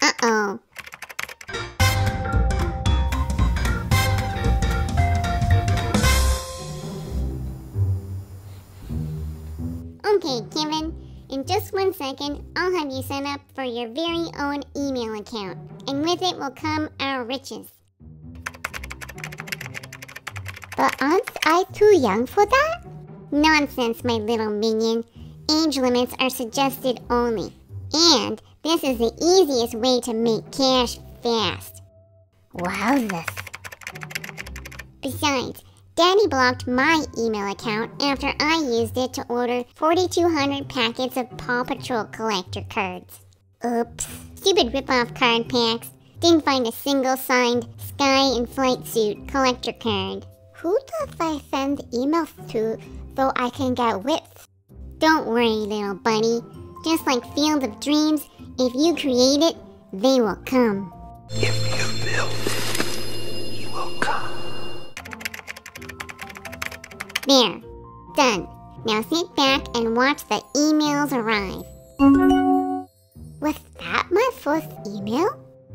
Uh-oh. Okay, Kevin. In just one second, I'll have you set up for your very own email account, and with it will come our riches. But aren't I too young for that? Nonsense, my little minion. Age limits are suggested only. And this is the easiest way to make cash fast. Wowzers. Besides, Daddy blocked my email account after I used it to order 4,200 packets of Paw Patrol collector cards. Oops. Stupid rip-off card packs. Didn't find a single signed Skye and Flight Suit collector card. Who does I send emails to so I can get whipped? Don't worry, little bunny. Just like Field of Dreams, if you create it, they will come. If you build it, he will come. There. Done. Now sit back and watch the emails arrive. Was that my first email?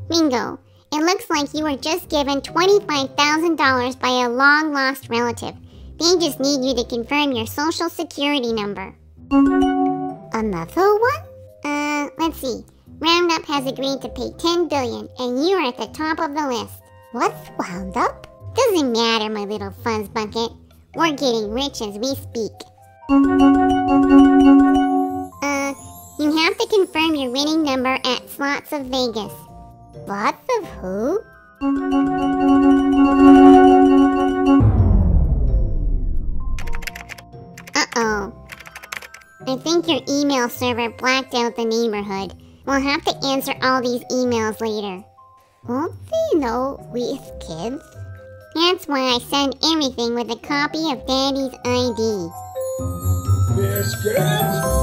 Bingo. It looks like you were just given $25,000 by a long lost relative. They just need you to confirm your social security number. Another one? Uh, let's see. Roundup has agreed to pay 10 billion and you are at the top of the list. What's wound up? Doesn't matter, my little fuzz bucket. We're getting rich as we speak. Uh, you have to confirm your winning number at Slots of Vegas. Lots of who? Think your email server blacked out the neighborhood. We'll have to answer all these emails later. Won't they know we're kids? That's why I send everything with a copy of Daddy's ID. Biscuits?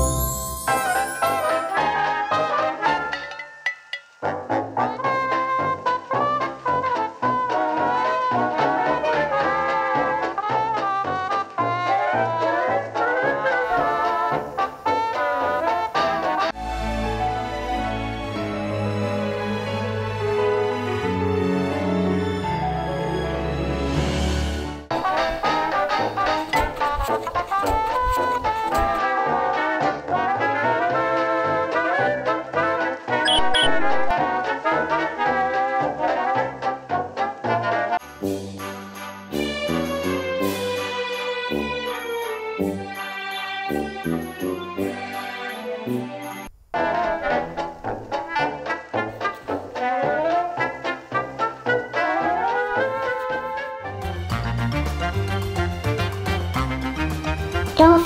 Don't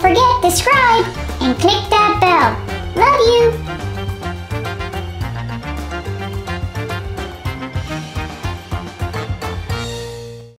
forget to subscribe and click that bell. Love you!